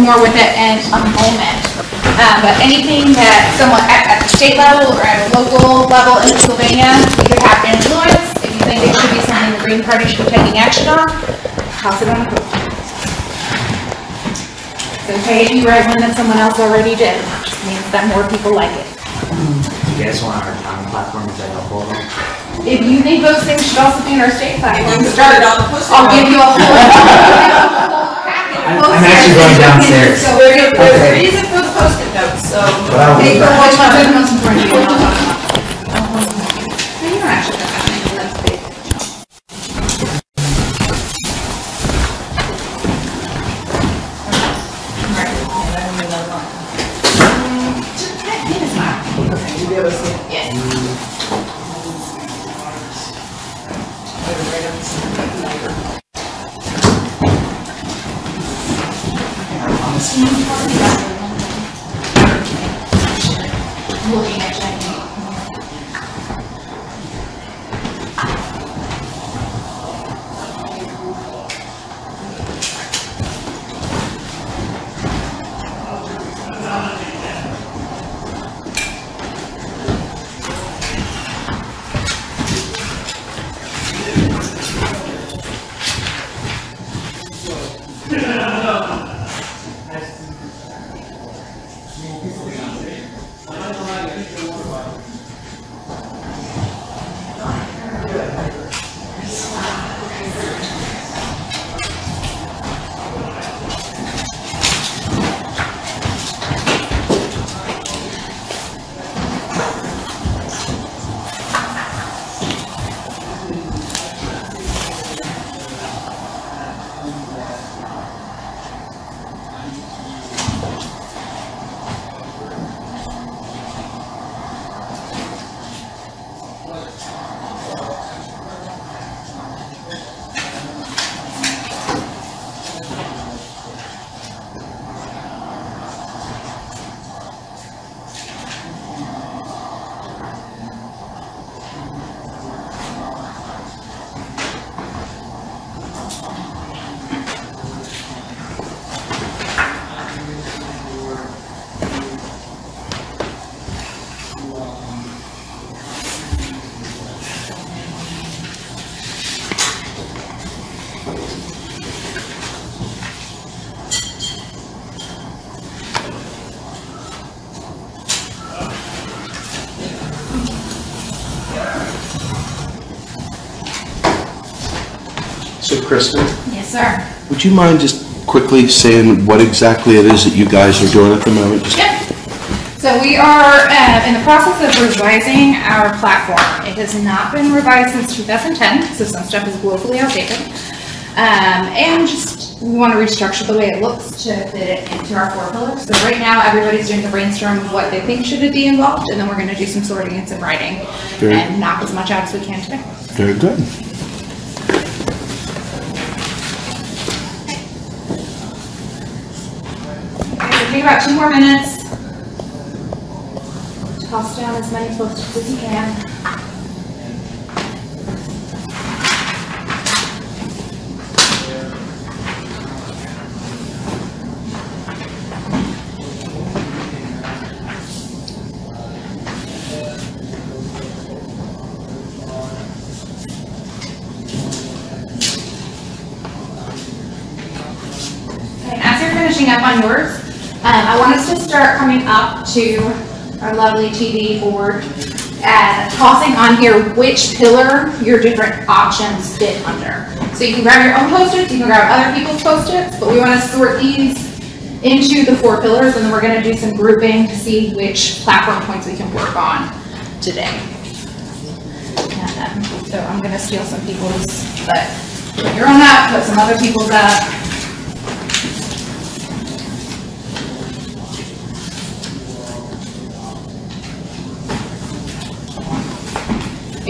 more with it in a moment. Uh, but anything that someone at, at the state level or at a local level in Pennsylvania, you could have influence, if you think it should be something the Green Party should be taking action on, pass it on. the It's okay if you write one that someone else already did, it just means that more people like it. Do You guys want our town platform to help hold them? If you think those things should also be in our state platform, start, put it on the post-it I'll give you a whole. I'm actually going downstairs. So there's, there's a for the post-it notes, so. Well, Take the Which which ones are the one? most important Kristen, Yes, sir. would you mind just quickly saying what exactly it is that you guys are doing at the moment? Just- Yep. So we are uh, in the process of revising our platform. It has not been revised since 2010, so some stuff is woefully outdated. Um, And just, we want to restructure the way it looks to fit it into our four pillars. So right now, everybody's doing the brainstorm of what they think should be involved, and then we're going to do some sorting and some writing Very- and knock as much out as we can today. Very good. Take about two more minutes. Toss down as many post-its as you can. Okay, and as you're finishing up on yours, um, I want us to start coming up to our lovely TV board and tossing on here which pillar your different options fit under. So you can grab your own post-its, you can grab other people's post-its, but we want to sort these into the four pillars, and then we're going to do some grouping to see which platform points we can work on today. Um, So I'm going to steal some people's, but put your own up, put some other people's up.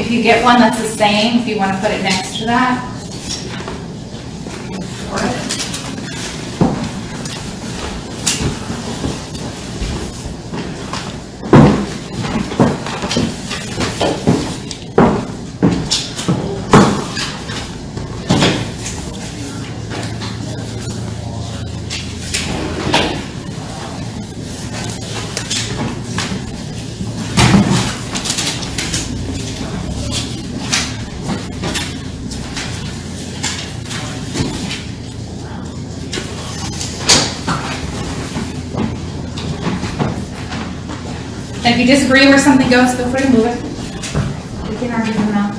If you get one that's the same, if you want to put it next to that. If you disagree where something goes, feel free to move it. We can argue them out.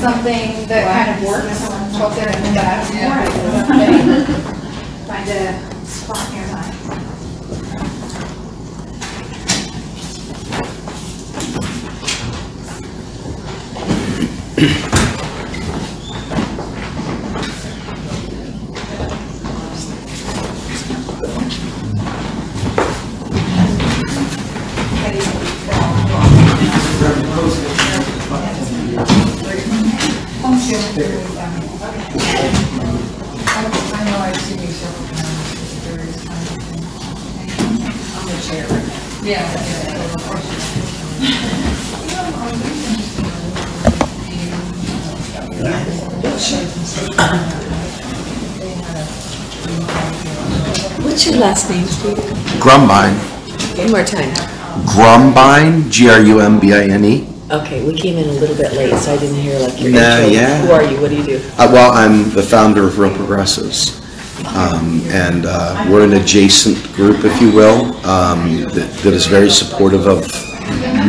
Something that kind of works, talk to them about it. Find a spot Grumbine. One more time. Grumbine, G-R-U-M-B-I-N-E. Okay, we came in a little bit late, so I didn't hear like your Nah, intro. yeah. Who are you? What do you do? Uh, well, I'm the founder of Real Progressives. Um, and, uh, we're an adjacent group, if you will, um, that, that is very supportive of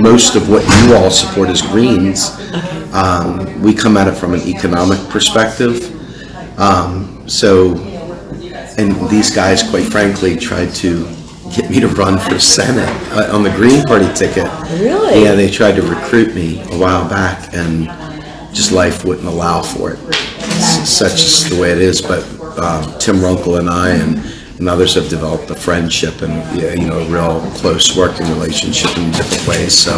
most of what you all support as Greens. Um, we come at it from an economic perspective. Um, so, and these guys, quite frankly, tried to get me to run for Senate uh, on the Green Party ticket. Really? Yeah, they tried to recruit me a while back and just life wouldn't allow for it. S- Such is the way it is, but um, Tim Runkle and I and, and others have developed a friendship and, you know, a real close working relationship in different ways, so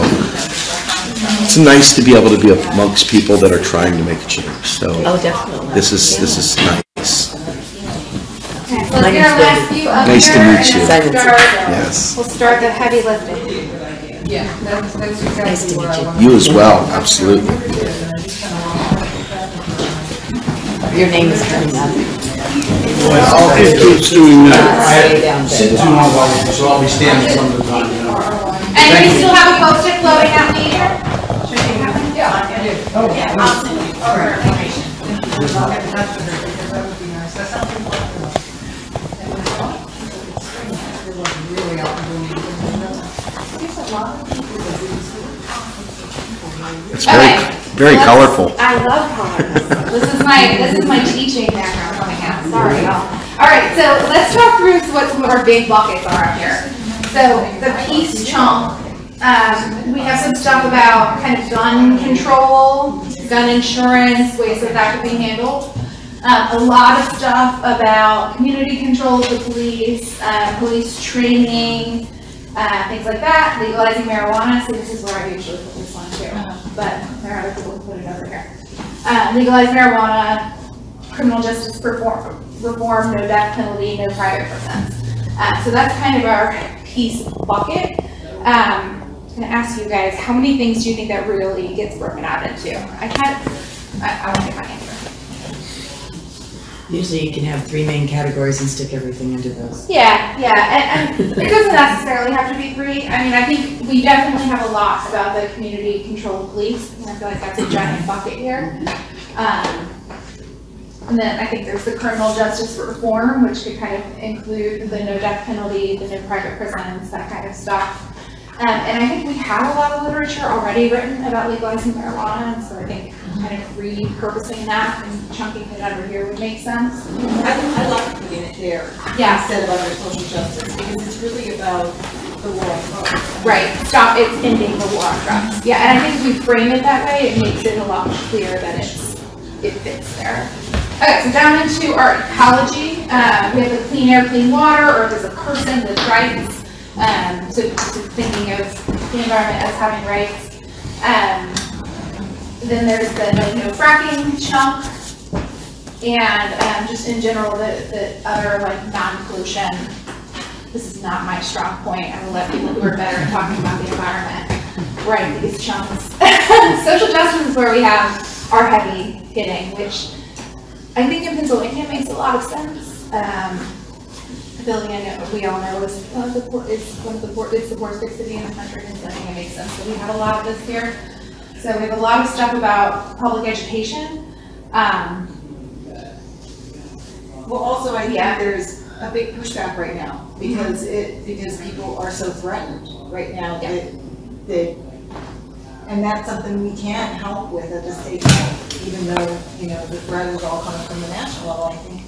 it's nice to be able to be amongst people that are trying to make a change, so Oh, definitely. this is, this is nice. Okay, so let's My name's last few up Nice to meet you. then Yes. We'll start the heavy lifting. Yeah, that's, that's Nice to meet you. You as well, absolutely. Your name is coming up. keeps doing Stay down Sit there. too long, while- so I'll be standing some of the time, you know. And we still have a post-it floating out in the air? Should we have one? Yeah, I do. Oh, Yeah, I'll send you over information. I'll get in touch with her, because that would be nice. That's something like that. Really out and doing it. There's a lot of people that do this. It's very, Okay. very Let's- colorful. I love colors. This is my, this is my teaching background coming out, sorry y'all. All right, so let's talk through what some of our big buckets are up here. So the peace chunk, um, we have some stuff about kind of gun control, gun insurance, ways that that could be handled. Um, a lot of stuff about community control of the police, uh, police training, uh, things like that, legalizing marijuana, so this is where I usually put this one too, but there are other people who put it over here. Uh, legalize marijuana, criminal justice reform, reform, no death penalty, no private prisons. Uh, so that's kind of our peace bucket. Um, I'm gonna ask you guys, how many things do you think that really gets broken out into? I can't, I, I want to get my answer. Usually you can have three main categories and stick everything into those. Yeah, yeah, and, and it doesn't necessarily have to be three. I mean, I think we definitely have a lot about the community controlled police, and I feel like that's a giant bucket here. Um, and then I think there's the criminal justice reform, which could kind of include the no death penalty, the no private prisons, that kind of stuff. Um, and I think we have a lot of literature already written about legalizing marijuana, and so I think kind of repurposing that and chunking it under here would make sense. I, I like putting it there Yeah. instead of under social justice, because it's really about the war on drugs. Right, stop, it's ending the war on drugs. Yeah, and I think if we frame it that way, it makes it a lot clearer that it's, it fits there. Okay, so down into our ecology, uh, we have the clean air, clean water, earth as a person with rights. Um, so, so thinking of the environment as having rights. Um, then there's the no, fracking chunk. And, um, just in general, the, the other like non-pollution this is not my strong point. I will let people who are better at talking about the environment write these chunks. Social justice is where we have our heavy hitting, which I think in Pennsylvania makes a lot of sense. Um, we all know is one of the poor, is one the poor, it's the poorest big city in the country, Pennsylvania makes sense. So we have a lot of this here. So we have a lot of stuff about public education. Um, Well, also, I think Yeah. there's a big pushback right now, because it, because people are so threatened right now Yeah. that, that, and that's something we can't help with at the state level, even though, you know, the threat is all coming from the national level, I think.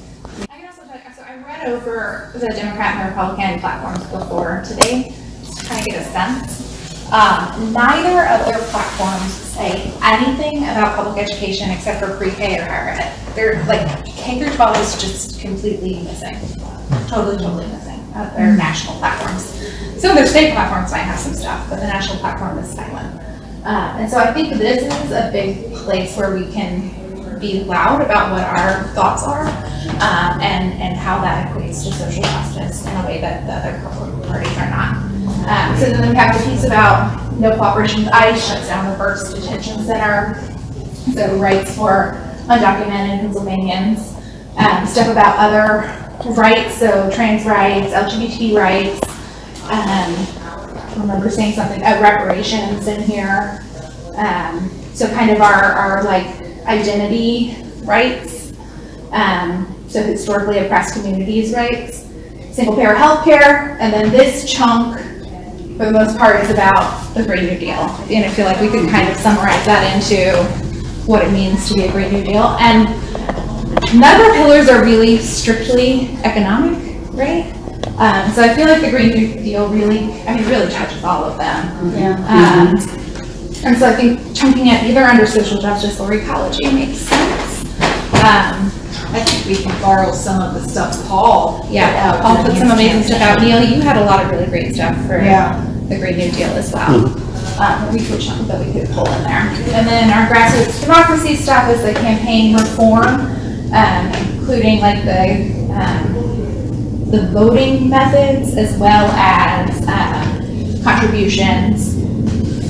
I can also tell you, so I read over the Democrat and Republican platforms before today, just to kind of get a sense. Um, neither of their platforms say anything about public education except for pre-K or higher ed. They're like, K through twelve is just completely missing, totally, totally missing, their national platforms. Some of their state platforms might have some stuff, but the national platform is silent. Um, and so I think this is a big place where we can be loud about what our thoughts are, um, and, and how that equates to social justice in a way that the other parties are not. Um, so then we have the piece about no cooperation with ICE, shuts down the first detention center. So rights for undocumented Pennsylvanians, um, stuff about other rights, so trans rights, LGBT rights. Um, I remember saying something, uh, reparations in here. Um, so kind of our, our like identity rights. Um, so historically oppressed communities rights, single payer healthcare, and then this chunk, for the most part, is about the Green New Deal. And I feel like we could kind of summarize that into what it means to be a Green New Deal. And none of our pillars are really strictly economic, right? Um, so I feel like the Green New Deal really, I mean, really touches all of them. Yeah. Um, and so I think chunking it either under social justice or ecology makes sense. Um, I think we can borrow some of the stuff Paul. yeah, put out I'll put some amazing stuff out. Neil, you had a lot of really great stuff for Yeah. the Green New Deal as well. Um, we could chunk that we could pull in there. And then our grassroots democracy stuff is the campaign reform, um, including like the, um, the voting methods as well as, um, contributions.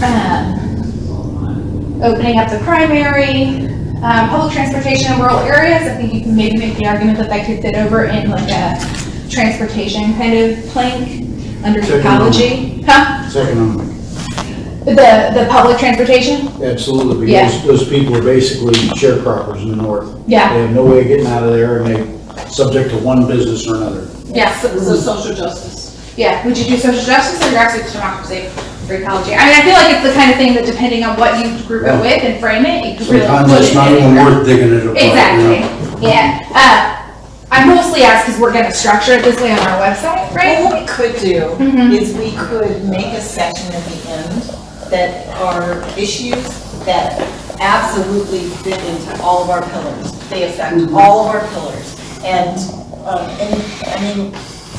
Um, opening up the primary, um, public transportation in rural areas, I think you can maybe make the argument that that could fit over in like a transportation kind of plank under Second. ecology. Huh? Second on The, the public transportation? Absolutely, Yeah. because those people are basically sharecroppers in the north. Yeah, They have no way of getting out of there and they're subject to one business or another. yeah, So, so social justice. yeah. Would you do social justice or grassroots democracy for ecology? I mean, I feel like it's the kind of thing that depending on what you group it with and frame it, you could really Sometimes put it's it not even anywhere. worth digging it apart. you know? Exactly, yeah. Uh, I mostly ask because we're gonna structure it this way on our website, right? Well, what we could do Mhm. is we could make a section at the end that are issues that absolutely fit into all of our pillars. They affect all of our pillars. And, um, and, I mean,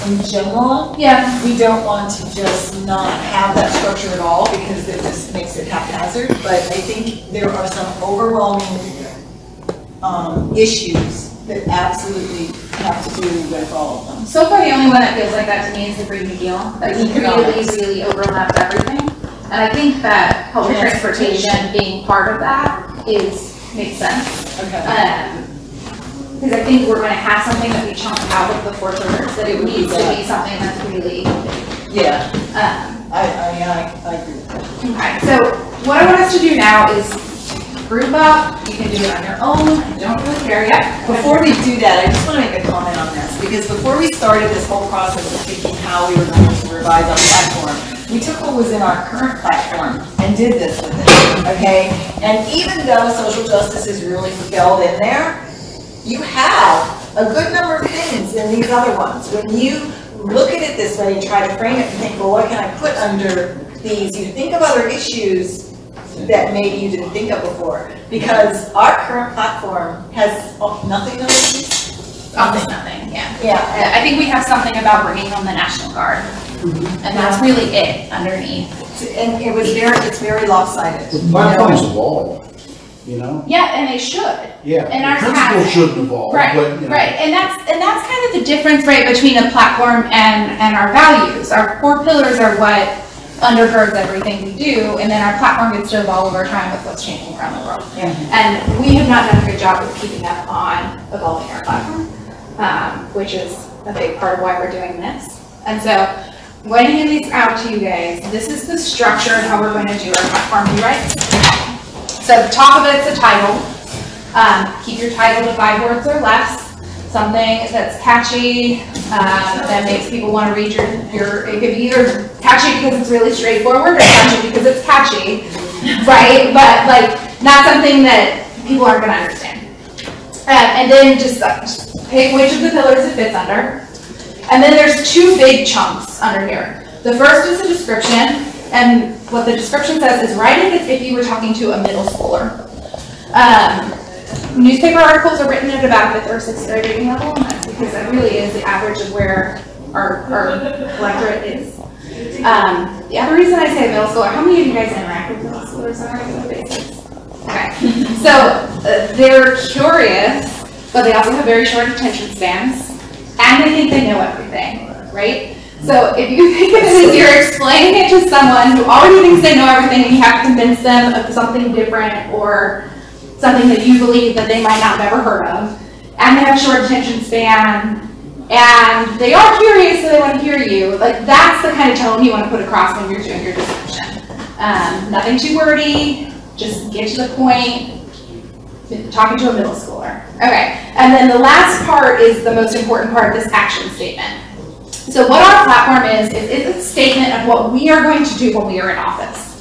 in general, Yeah, we don't want to just not have that structure at all because it just makes it haphazard. But I think there are some overwhelming, um, issues that absolutely have to do with all of them. so far the only one that feels like that to me is the Green New Deal. That really, really overlaps everything. And I think that public transportation being part of that is, makes sense. Okay. Um, because I think we're gonna have something that we chunk out of the four pillars, that it needs to be something that's really, Yeah, um, I, I, I, I agree with that. Okay, so what I want us to do now is group up, you can do it on your own, I don't really care yet. Before we do that, I just want to make a comment on this, because before we started this whole process of thinking how we were going to revise our platform, we took what was in our current platform and did this with it, okay? And even though social justice is really spelled in there, you have a good number of things in these other ones. When you look at it this way and try to frame it and think, well, what can I put under these? You think of other issues that maybe you didn't think of before. Because our current platform has oh, nothing on it. Almost nothing, yeah. Yeah, I think we have something about bringing home the National Guard, mm-hmm. and that's really it underneath. and, and it was very, it's very lopsided. The platforms evolve, you know? Yeah, and they should. Yeah, And ours the principle shouldn't evolve, Right, but, you know. right, and that's, and that's kind of the difference, right, between a platform and, and our values. Our core pillars are what undergirds everything we do, and then our platform gets to evolve over time with what's changing around the world. And we have not done a good job of keeping up on evolving our platform, um, which is a big part of why we're doing this. And so, going to these out to you guys. This is the structure and how we're going to do our platform rewrites. So the top of it's a title. Um, keep your title to five words or less. Something that's catchy, um, that makes people want to read your, your, it could be either catchy because it's really straightforward or catchy because it's catchy, right? But like, not something that people aren't gonna understand. Uh, and then just, uh, just pick which of the pillars it fits under. And then there's two big chunks under here. The first is the description, and what the description says is write it as if you were talking to a middle schooler. Um, newspaper articles are written at about a fifth or sixth grade reading level, and that's because that really is the average of where our, our electorate is. Um, the other reason I say middle schooler, how many of you guys interact with middle schoolers on a regular basis? Okay, so uh, they're curious, but they also have very short attention spans, and they think they know everything, right? So if you think of it as you're explaining it to someone who already thinks they know everything, and you have to convince them of something different or something that you believe that they might not have ever heard of, and they have short attention span, and they are curious, so they want to hear you, like, that's the kind of tone you want to put across when you're doing your description. Um, nothing too wordy, just get to the point, talking to a middle schooler. Okay, and then the last part is the most important part of this action statement. So what our platform is, is it's a statement of what we are going to do when we are in office.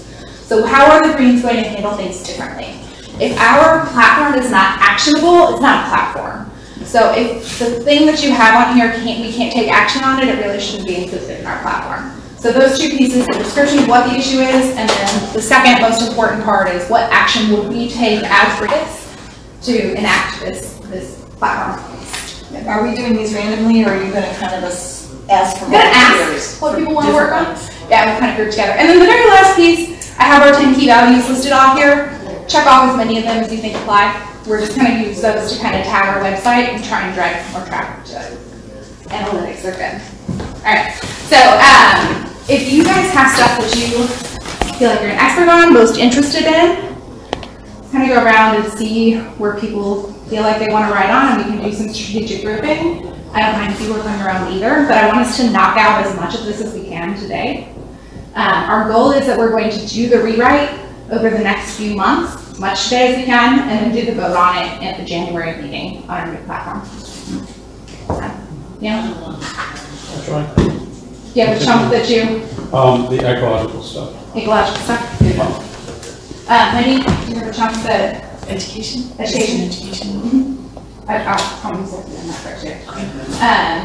So how are the Greens going to handle things differently? If our platform is not actionable, it's not a platform. So if the thing that you have on here can't, we can't take action on it, it really shouldn't be included in our platform. So those two pieces, the description of what the issue is, and then the second most important part is what action would we take as Greens to enact this, this platform. Are we doing these randomly, or are you gonna kind of ask for volunteers? ask what people wanna work on. Yeah, we'll kind of group together. And then the very last piece, I have our ten key values listed off here. Check off as many of them as you think apply. We're just gonna use those to kind of tag our website and try and drive more traffic to it. Analytics are good. Alright, so, um, if you guys have stuff that you feel like you're an expert on, most interested in, kind of go around and see where people feel like they want to write on, and we can do some strategic grouping. I don't mind if you work on your own either, but I want us to knock out as much of this as we can today. Um, our goal is that we're going to do the rewrite over the next few months, as much today as we can, and then do the vote on it at the January meeting on our new platform. Yeah, That's right. Yeah, you have chunk that you, Um, the ecological stuff. ecological stuff? Uh, Wendy, do you have a chunk that Education? Education. Education. I, I'll probably say in that part too. Um,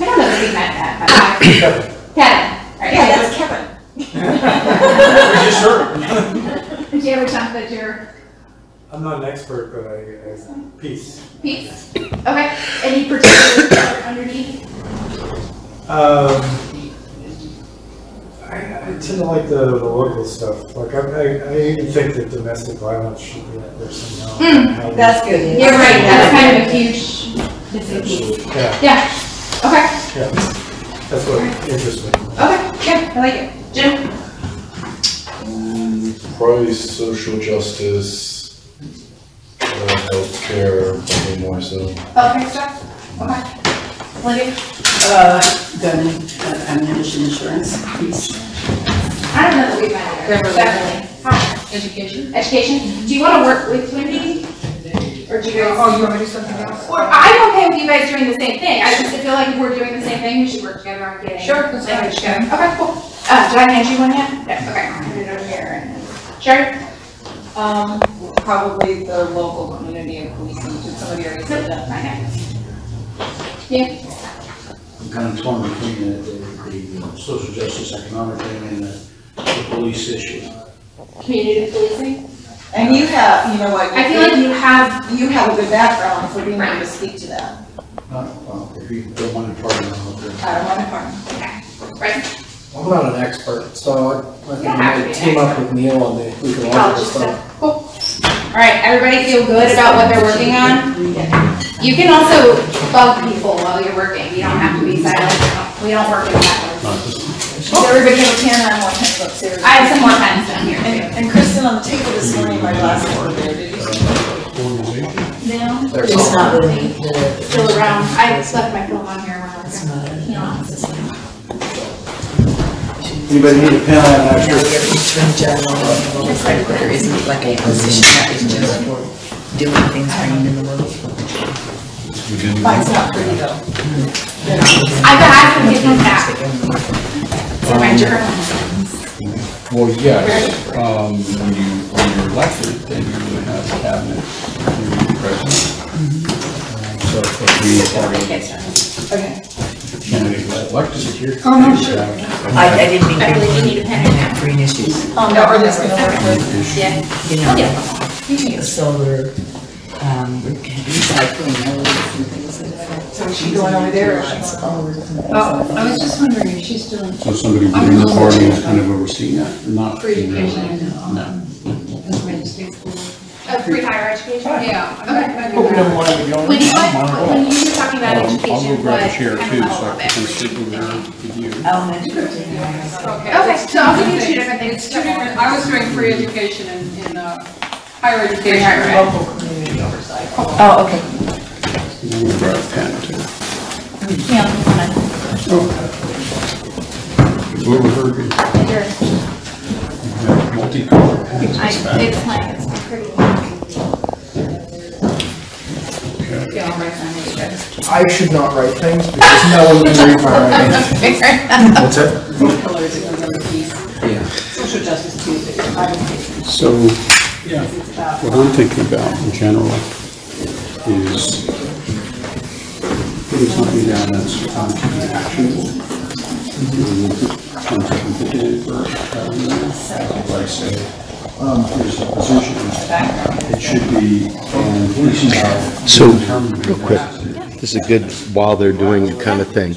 I don't know if we met that, but I, Kevin, alright, Yeah, yeah, that's Kevin. We just heard. do you have a chunk that you're, I'm not an expert, but I, I, peace. Pete's? Okay, any particular part underneath? Um, I, I tend to like the, the local stuff, like, I, I, I even think that domestic violence should be up there somehow. Hmm, That's good. You're right, that's kind of a huge, it's a piece. Yeah, Yeah, okay, yeah, that's what interests me. okay, yeah, I like it. Jim? Probably social justice, uh, healthcare, probably more so. Okay, stuff, okay. Olivia? Uh, gun, uh, ammunition insurance, please. I don't know that we've met here. Beverly. Beverly. Hi. Education? Education, do you want to work with Wendy? Or do you guys? Oh, you want to do something else? Or I'm okay with you guys doing the same thing, I just feel like if we're doing the same thing, we should work together on getting. Sure, that's fine. language together. Okay, cool. Uh, did I hand you one yet? No, okay, I'll put it over here and, Sherry? Um, probably the local community of policing, did somebody already Nope, say not that? yet. Yeah, I'm kind of torn between the, the, the social justice economic thing and the, the police issue. community policing. And you have, you know what? I feel like you have, You have a good background for being able to speak to that. Uh, well, if you don't want to partner on it, I don't want to harm. right, I'm not an expert, so I- I You don't have to think an I team up with Neil on the ecological college stuff. stuff, cool. All right, everybody feel good about what they're working on? You can also bug people while you're working, you don't have to be silent, we don't work in that Does everybody have a pen or more pens upstairs? I have some more pens down here And, and Kristen, on the table this morning, my glasses were there, did you see? No? There's It's not really the. Still around, I left my phone on here when I was It's here. not You know. It's Anybody need a pen? I have an No, extra. we have attorney general, but there isn't like a position that is just for doing things bringing in the world. Mine's not pretty though. I've got, I can get them back. So my journal. Well, yes, um, when you, when you're elected, then you would have a cabinet, you would be president. So if we Okay. A candidate who's elected here. Oh, no, you sure. I, I didn't mean I to believe you need a pen in there. green issues, Um, no, are this gonna work with? Yeah. you know, the solar, um, recycling, all those different things that affect. So is she going over there or is she Lots, all the different things. Oh, I was just wondering if she's doing So somebody within the party is kind of overseeing that, not. free education and, No. um, Pennsylvania State School. Oh, free higher education? Yeah. I might- might Hope we don't want to be on. When you, what- when you were talking about Um, I'll education, go grab a chair kind too, of so I can it? sit there with you. Elementary. Okay, so I'll give you two different things. It's two different, I was doing free education in, in, uh, Higher education, Higher ed. local community oversight. Oh, okay. I'm gonna grab a pen too. Yeah, Overheard, you have multicolored pens. I, It's fab. it's like, it's pretty. Yeah, I'll write you guys. I should not write things because no one can read my writing. What's that? Pillars is another piece. Yeah. Social justice too, but it's five education. So, yeah, It's about. what I'm thinking about in general is putting something down that's um, actionable. Something completed for, um, like say, um, here's a position, it should be, and this is how. So, real quick, this is a good while they're doing it kind of thing.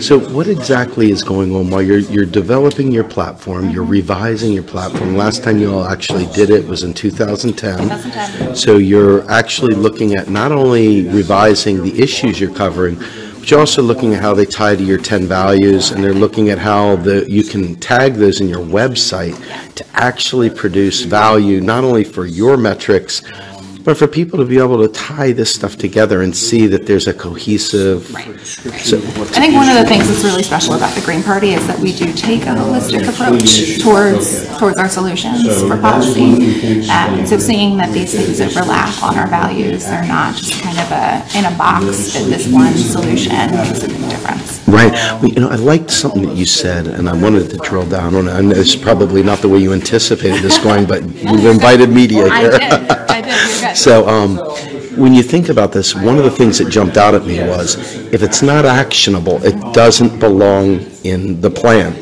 So what exactly is going on while you're, you're developing your platform, you're revising your platform? Last time you all actually did it was in 2010. 2010. So you're actually looking at not only revising the issues you're covering, but you're also looking at how they tie to your 10 values, and they're looking at how the, you can tag those in your website to actually produce value, not only for your metrics, but for people to be able to tie this stuff together and see that there's a cohesive. Right, So- I think one of the things that's really special about the Green Party is that we do take a holistic approach towards, towards our solutions for policy. Um, So seeing that these things overlap on our values, they're not just kind of a, in a box, fit this one solution makes a big difference. Right. Well, you know, I liked something that you said, and I wanted to drill down on it. I know it's probably not the way you anticipated this going, but you've invited media I here. did, I did, So, um, when you think about this, one of the things that jumped out at me was, if it's not actionable, it doesn't belong in the plan.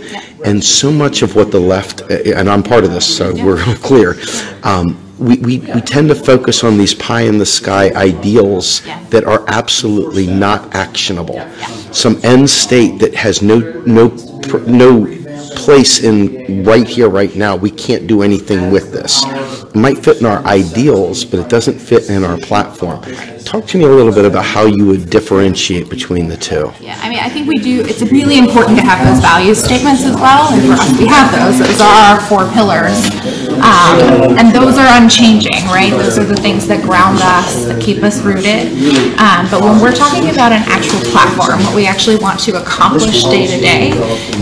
And so much of what the left, and I'm part of this, so we're clear, um, we, we, we tend to focus on these pie-in-the-sky ideals Yeah. that are absolutely not actionable. Some end state that has no, no, no place in right here, right now, we can't do anything with this. It might fit in our ideals, but it doesn't fit in our platform. Talk to me a little bit about how you would differentiate between the two. Yeah, I mean, I think we do, it's really important to have those value statements as well, and for us, we have those, those are our four pillars. Um, and those are unchanging, right? Those are the things that ground us, that keep us rooted. Um, but when we're talking about an actual platform, what we actually want to accomplish day to day,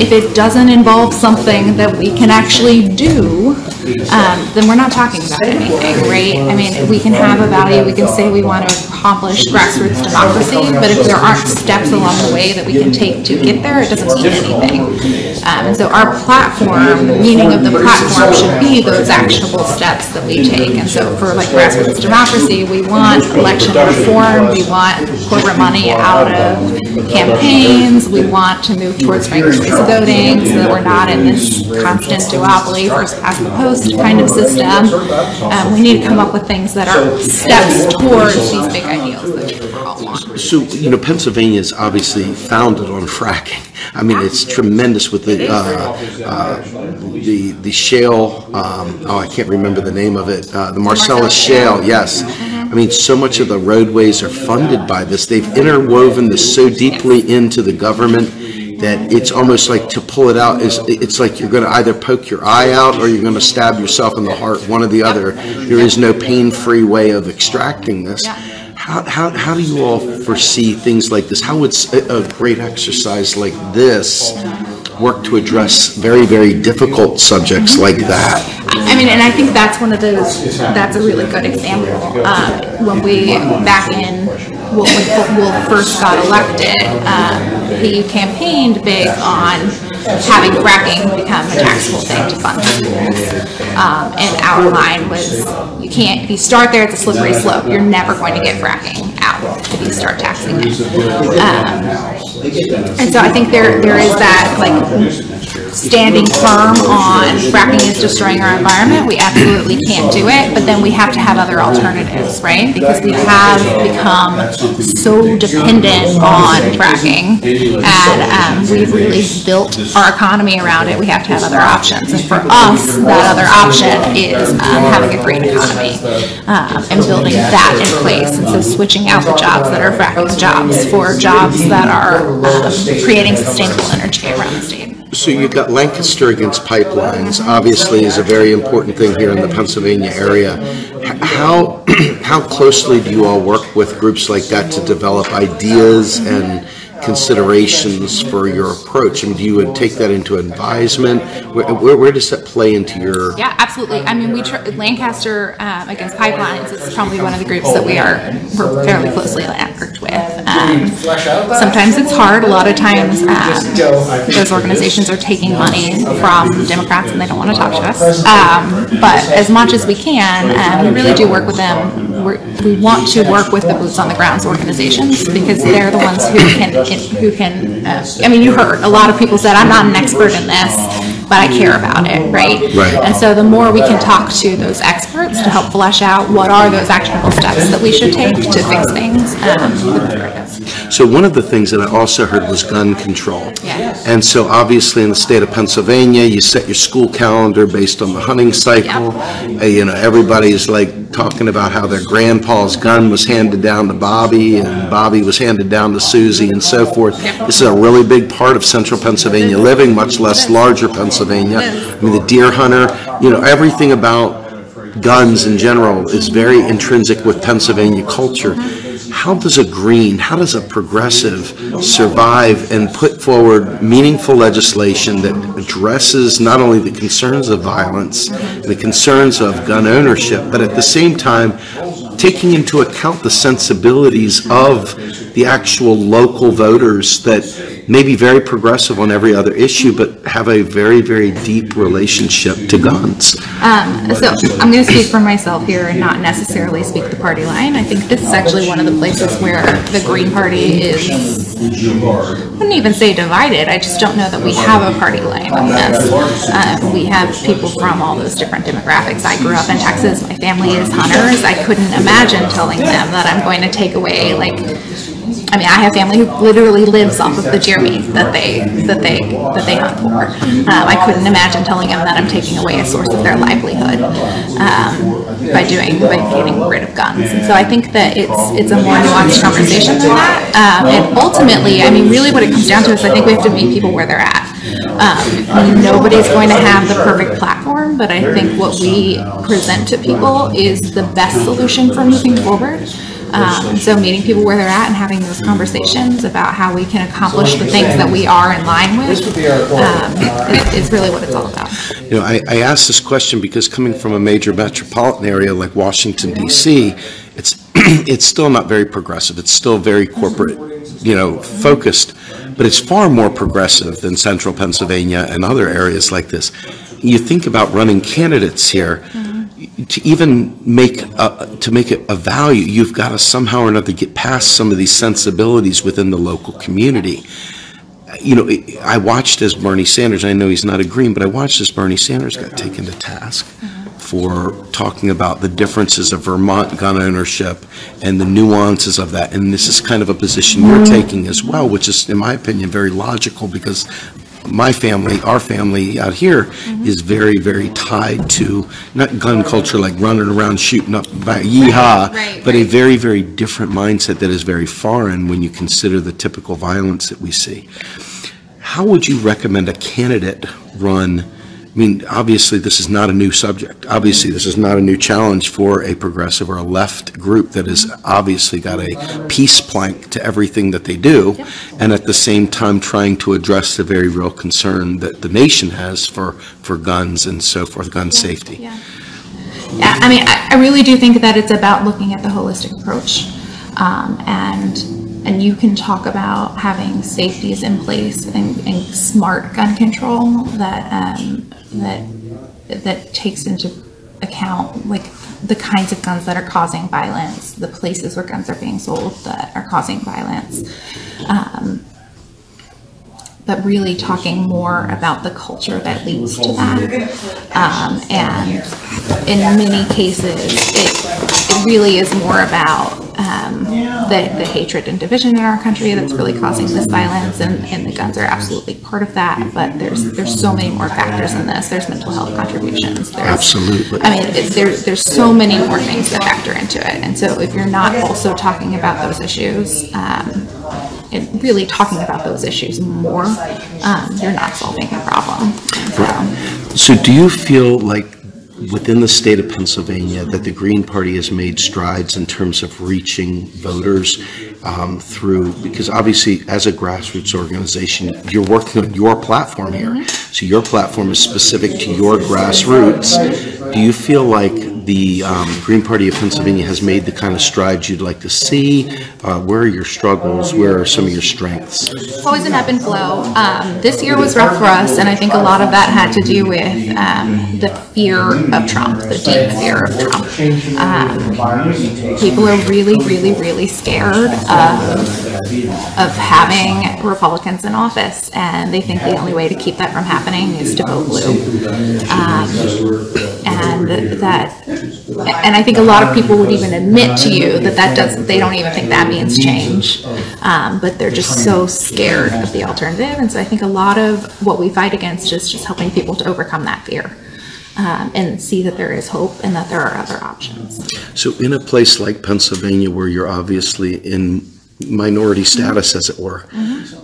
if it doesn't involve something that we can actually do, um, then we're not talking about anything, right? I mean, we can have a value, we can say we want to accomplish grassroots democracy, but if there aren't steps along the way that we can take to get there, it doesn't mean anything. Um, and so our platform, the meaning of the platform should be those actionable steps that we take. And so for like grassroots democracy, we want election reform, we want corporate money out of campaigns, we want to move towards ranked choice voting, so that we're not in this constant duopoly, first past the post kind of system. Um, we need to come up with things that are steps towards these big ideals that we all want. So, you know, Pennsylvania is obviously founded on fracking. I mean, it's tremendous with the, uh, uh, the, the shale, um, oh, I can't remember the name of it, uh, the Marcellus Shale, yes. I mean, so much of the roadways are funded by this. They've interwoven this so deeply into the government that it's almost like to pull it out is, it's like you're gonna either poke your eye out or you're gonna stab yourself in the heart, one or the other. There is no pain-free way of extracting this. How, how, how do you all foresee things like this? How would a great exercise like this work to address very, very difficult subjects like that? I mean, and I think that's one of those, that's a really good example. Um, when we, back in, when we Wolf first got elected, um, he campaigned big on having fracking become a taxable thing to fund. Um, and our line was, you can't, if you start there, it's a slippery slope. You're never going to get fracking out if you start taxing it. Um, and so I think there, there is that, like, standing firm on fracking is destroying our environment, we absolutely can't do it, but then we have to have other alternatives, right? Because we have become so dependent on fracking, and, um, we've really built our economy around it, we have to have other options. And for us, that other option is, um, having a green economy, um, and building that in place. And so switching out the jobs that are fracking jobs for jobs that are, um, creating sustainable energy around the state. So you've got Lancaster against pipelines, obviously is a very important thing here in the Pennsylvania area. How, how closely do you all work with groups like that to develop ideas and considerations for your approach? I mean, do you would take that into advisement? Where, where, where does that play into your? Yeah, absolutely. I mean, we, tr- Lancaster um, against pipelines is probably one of the groups that we are, we're fairly closely networked with. Um, Sometimes it's hard, a lot of times, um, those organizations are taking money from Democrats and they don't want to talk to us. Um, But as much as we can, um, we really do work with them. We're- We want to work with the boots on the grounds organizations because they're the ones who can, who can, uh, I mean, you heard, a lot of people said, I'm not an expert in this, but I care about it, right? Right. And so the more we can talk to those experts to help flesh out what are those actionable steps that we should take to fix things, um, the better it is. So one of the things that I also heard was gun control. Yeah. And so obviously in the state of Pennsylvania, you set your school calendar based on the hunting cycle. Uh, You know, everybody's like talking about how their grandpa's gun was handed down to Bobby and Bobby was handed down to Susie and so forth. This is a really big part of central Pennsylvania living, much less larger Pennsylvania. I mean, the deer hunter, you know, everything about guns in general is very intrinsic with Pennsylvania culture. How does a green, how does a progressive survive and put forward meaningful legislation that addresses not only the concerns of violence, the concerns of gun ownership, but at the same time, taking into account the sensibilities of the actual local voters that may be very progressive on every other issue, but have a very, very deep relationship to guns? Um, so I'm going to speak for myself here and not necessarily speak the party line. I think this is actually one of the places where the Green Party is, I wouldn't even say divided. I just don't know that we have a party line on this. Uh, we have people from all those different demographics. I grew up in Texas. My family is hunters. I couldn't imagine telling them that I'm going to take away like I mean, I have family who literally lives off of the meat that they that they that they hunt for. Um, I couldn't imagine telling them that I'm taking away a source of their livelihood um, by doing by getting rid of guns. And so I think that it's it's a more nuanced conversation than that. Um, and ultimately, I mean, really, what it comes down to is I think we have to meet people where they're at. Um, nobody's going to have the perfect platform, but I think what we present to people is the best solution for moving forward. Um, so meeting people where they're at and having those conversations about how we can accomplish the things that we are in line with um, is, is really what it's all about. You know, I, I ask this question because coming from a major metropolitan area like Washington DC, it's, it's still not very progressive. It's still very corporate, you know, focused, but it's far more progressive than central Pennsylvania and other areas like this. You think about running candidates here, to even make, a- to make it a value, you've got to somehow or another get past some of these sensibilities within the local community. You know, I watched as Bernie Sanders, I know he's not a Green, but I watched as Bernie Sanders got taken to task mm-hmm. for talking about the differences of Vermont gun ownership and the nuances of that. And this is kind of a position you're mm-hmm. taking as well, which is, in my opinion, very logical because my family, our family out here mm-hmm. is very, very tied to, not gun culture like running around shooting up, by yeehaw, Right, but a right. very, very different mindset that is very foreign when you consider the typical violence that we see. How would you recommend a candidate run? I mean, obviously, this is not a new subject. Obviously, this is not a new challenge for a progressive or a left group that has obviously got a peace plank to everything that they do, and at the same time trying to address the very real concern that the nation has for, for guns and so forth, gun safety. Yeah. Yeah, I mean, I, I really do think that it's about looking at the holistic approach. Um, and, and you can talk about having safeties in place and, and smart gun control that, um, that, that takes into account like the kinds of guns that are causing violence, the places where guns are being sold that are causing violence. Um, but really talking more about the culture that leads to that. Um, and in many cases, it, it really is more about um, the, the hatred and division in our country that's really causing this violence, and, and the guns are absolutely part of that. But there's there's so many more factors in this. There's mental health contributions. There's, Absolutely. I mean, it, there, there's so many more things that factor into it. And so if you're not also talking about those issues, um, and really talking about those issues more, um, you're not solving the problem. So, So do you feel like within the state of Pennsylvania that the Green Party has made strides in terms of reaching voters um, through, because obviously as a grassroots organization, you're working on your platform here. So your platform is specific to your grassroots. Do you feel like the um, Green Party of Pennsylvania has made the kind of strides you'd like to see? Uh, Where are your struggles? Where are some of your strengths? Always an ebb and flow. Um, this year was rough for us, and I think a lot of that had to do with um, the fear of Trump, the deep fear of Trump. Um, people are really, really, really scared of, of having Republicans in office, and they think the only way to keep that from happening is to vote blue. Um, and that, and I think a lot of people would even admit to you that that doesn't, they don't even think that means change. Um, but they're just so scared of the alternative. And so I think a lot of what we fight against is just helping people to overcome that fear. Um, and see that there is hope and that there are other options. So in a place like Pennsylvania where you're obviously in minority status, as it were,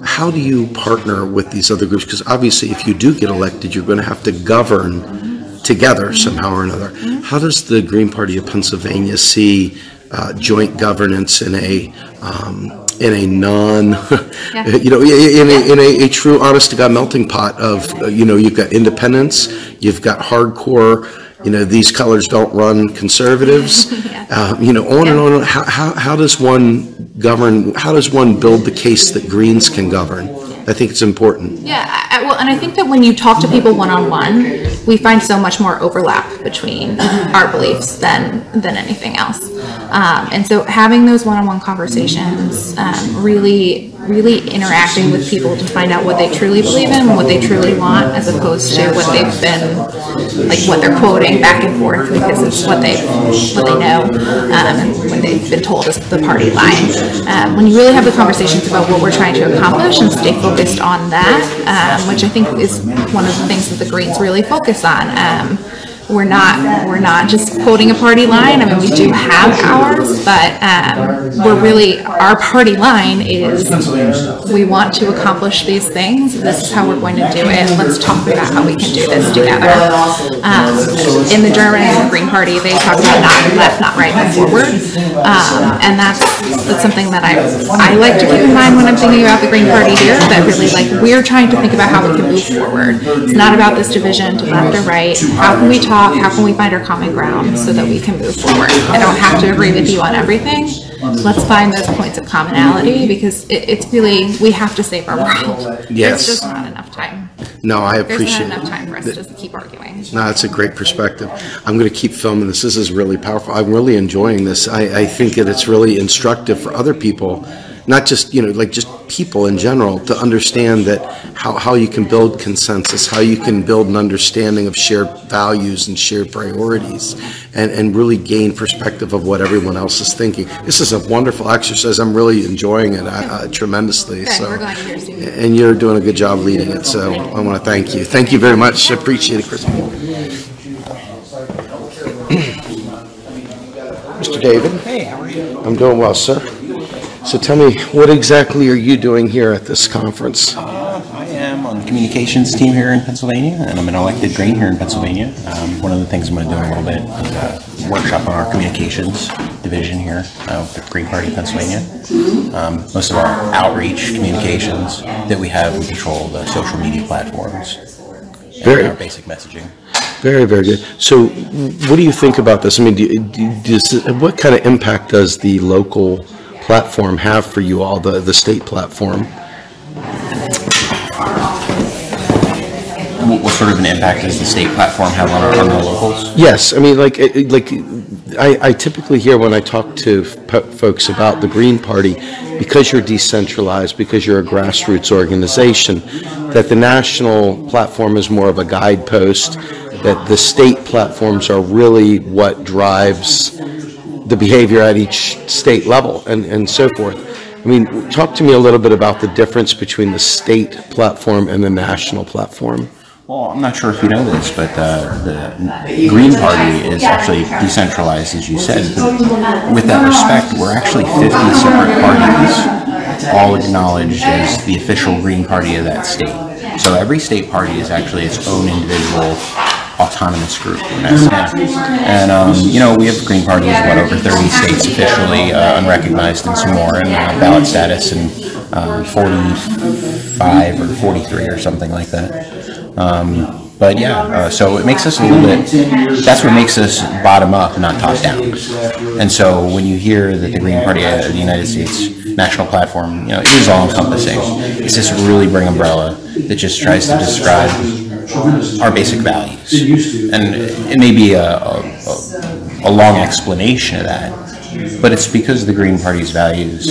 how do you partner with these other groups? Because obviously, if you do get elected, you're going to have to govern together somehow or another. How does the Green Party of Pennsylvania see uh, joint governance in a, um, in a non, you know, in a, in a, a true honest to God melting pot of, uh, you know, you've got independents, you've got hardcore, you know, these colors don't run conservatives, uh, you know, on and on. and on. How, how, how does one govern, how does one build the case that Greens can govern? I think it's important. Yeah, I, well, and I think that when you talk to people one-on-one, we find so much more overlap between our beliefs than, than anything else. Um, and so having those one-on-one conversations, um, really, really interacting with people to find out what they truly believe in, what they truly want, as opposed to what they've been, like what they're quoting back and forth because it's what they, what they know, um, and what they've been told is the party line. Um, when you really have the conversations about what we're trying to accomplish and stay focused on that, um, which I think is one of the things that the Greens really focus on. We're not, we're not just quoting a party line. I mean, we do have ours, but, um, we're really, our party line is, we want to accomplish these things. This is how we're going to do it. Let's talk about how we can do this together. Um, in the German Green Party, they talk about not left, not right, but forward. Um, and that's, that's something that I, I like to keep in mind when I'm thinking about the Green Party here, that really like, we're trying to think about how we can move forward. It's not about this division to left or right. How can we talk? How can we find our common ground so that we can move forward? I don't have to agree with you on everything. Let's find those points of commonality because it, it's really, we have to save our world. Yes. There's just not enough time. No, I There's appreciate not it. enough time for us to just keep arguing. No, that's a great perspective. I'm going to keep filming this. This is really powerful. I'm really enjoying this. I, I think that it's really instructive for other people, not just, you know, like just people in general, to understand that how, how you can build consensus, how you can build an understanding of shared values and shared priorities, and, and really gain perspective of what everyone else is thinking. This is a wonderful exercise. I'm really enjoying it uh, tremendously. Good, So, we're glad you're here, Steve. and you're doing a good job leading it, so I want to thank you. Thank you very much. I Appreciate it, Chris. Mr. David? Hey, how are you? I'm doing well, sir. So tell me, what exactly are you doing here at this conference? Uh, I am on the communications team here in Pennsylvania, and I'm an elected Green here in Pennsylvania. Um, one of the things I'm going to do in a little bit is a workshop on our communications division here uh, with the Green Party of Pennsylvania. Um, most of our outreach communications that we have, we control the social media platforms. and Very- Our basic messaging. Very, very good. So what do you think about this? I mean, do, do, does, what kind of impact does the local platform have for you all, the, the state platform? What, sort of an impact does the state platform have on our, on our locals? Yes, I mean, like, it- like, I, I typically hear when I talk to folks about the Green Party, because you're decentralized, because you're a grassroots organization, that the national platform is more of a guidepost, that the state platforms are really what drives the behavior at each state level and, and so forth. I mean, talk to me a little bit about the difference between the state platform and the national platform. Well, I'm not sure if you know this, but uh, the Green Party is actually decentralized, as you said. With that respect, we're actually 50 separate parties all acknowledged as the official Green Party of that state. So every state party is actually its own individual autonomous group. in. And, um, you know, we have Green Party is what, over 30 states officially uh, unrecognized and some more in uh, ballot status and um, 45 or 43 or something like that. Um, but yeah, uh, so it makes us a little bit, that's what makes us bottom up, not top down. And so when you hear that the Green Party of the United States national platform, you know, it is all encompassing. It's this really big umbrella that just tries to describe our basic values. And it may be a, a, a- a long explanation of that, but it's because the Green Party's values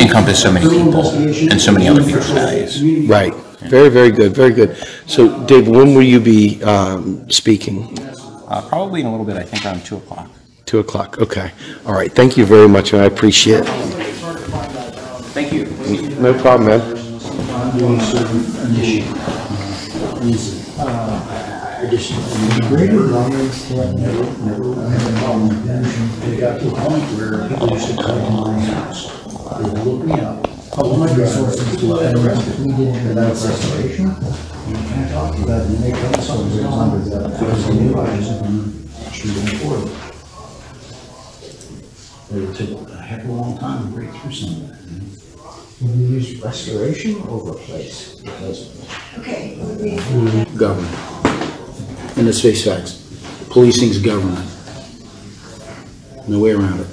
encompass so many people and so many other people's values. Right. Very, very good, very good. So Dave, when will you be um, speaking? Uh, probably in a little bit, I think around two o'clock. Two o'clock, okay. All right, thank you very much, and I appreciate it. Thank you. No problem, man. Doing certain initiatives. Uh, I just, greater numbers, never, never, never, it got to a point where people used to come to my house. They would look me up. Oh, my resources to interested. We did have that restoration. You can't talk about it, and they come, so there's numbers that, because they knew I was in, shoot them. It take a heck of a long time to break through some of that. You know? Use restoration or replace? Because Okay. government. And let's face facts, policing's government. No way around it.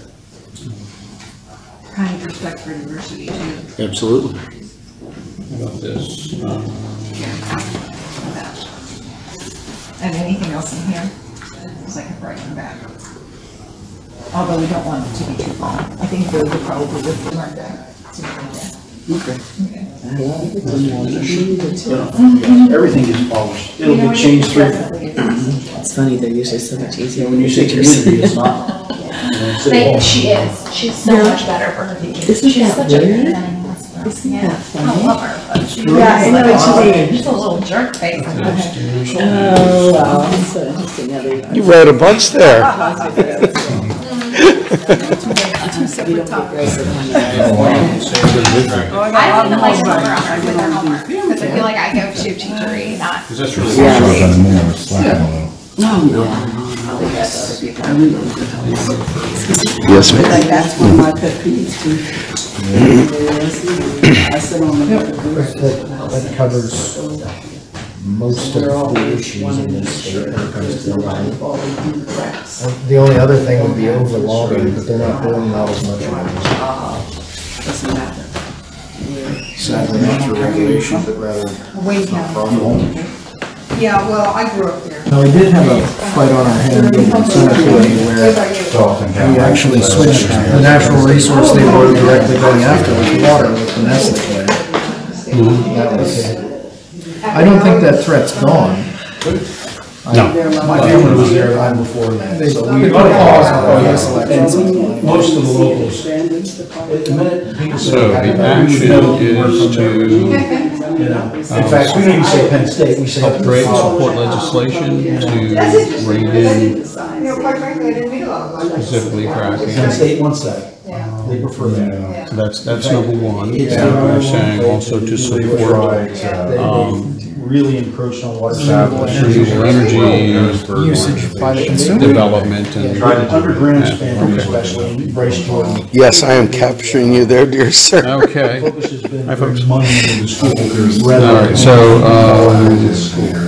Kind of respect for diversity too. Absolutely. How about this? Um, And anything else in here? Because I can write them back. Although we don't want it to be too long. I think those are probably the ones that. Okay. Okay. Everything is polished. It'll get changed through. It's funny, they're usually so much easier When you say community, it's not. You know, it's They, all- she is, she's so much better for her features. Isn't She's that such a weird? good Isn't that funny? I love her, but she's. Yeah, I know what you oh, mean. She's a little jerk face. Oh, wow, so interesting. Now they- You read a bunch there. We don't get aggressive on that. I don't even like to cover on her with her homework, because I feel like I go too teachery, not. Because that's really. Yeah. No, no. I really don't know. Yes, ma'am. Like, that's one of my pet peeves too. I sit on the. that, that covers most of the issues in this state when it comes to the line. The only other thing would be overlogging, but they're not doing that as much anymore. Doesn't matter. Sadly, not through regulation, but rather Wayne County. Yeah, well, I grew up there. Now, we did have a fight on our hand in Cemetery where we actually switched the natural resource they were directly going after was water with the Nestle oh, plant. That was- I don't think that threat's gone. No, my family was there long before that, so we. They put a pause on this election. And Most of the locals, at the minute, people say. So the action is to You know, in fact, we don't even say Penn State, we say. upgrade and support legislation to rein in specifically Penn fracking. State wants that. They prefer that. So that's, that's number one. And We're saying also to support, um, they Really encroach on water. renewable energy Usage by the consumer. development and. Underground Yeah, spam okay. especially, Bryce Jordan. Yes, I am capturing you there, dear sir. Okay. Focus has been Hi, folks. money into the schools. All rather right, so, um,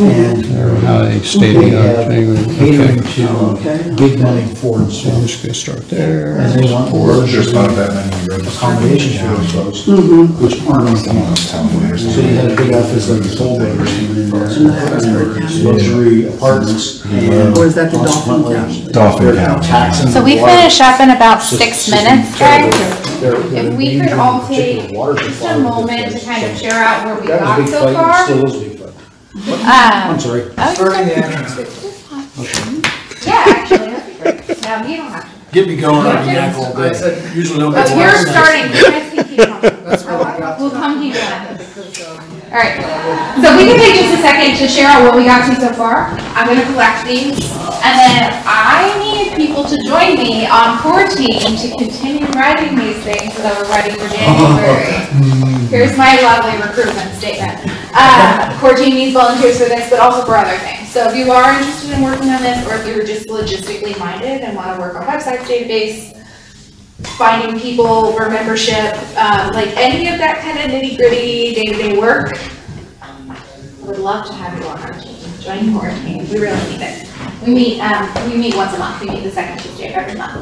And how they stating, they have uh, catering okay. to big money foreign So I'm schools. just gonna start there. And they want There's not that many accommodations for those folks, Mm-hmm. which aren't on the campus. So you had a big office like the Toll Brothers coming in there, and luxury apartments. and Or is that the Dolphin consequently, Town? Dolphin they're Town. taxing So we the water finish up in about six system minutes, terrible. guys. They're- they're If we could endangered all particular take water just a with moment to this kind of place. share out where we That was a got big so fight, far. and still is a big fight. Um, I'm sorry. Yeah, actually, that'd be great. No, you don't have to. Get me going on the yak all day. Usually don't Oh, get you're starting, you guys can keep talking. We'll come to you then. All right, so we can take just a second to share out what we got to so far. I'm gonna collect these. And then I need people to join me on core team to continue writing these things that we're writing for January. Here's my lovely recruitment statement. Uh, core team needs volunteers for this, but also for other things. So if you are interested in working on this, or if you're just logistically minded and wanna work on websites, database, finding people for membership, um, like any of that kind of nitty gritty day-to-day work, I would love to have you on our team, join core team, we really need it. We meet, um, we meet once a month, we meet the second Tuesday of every month,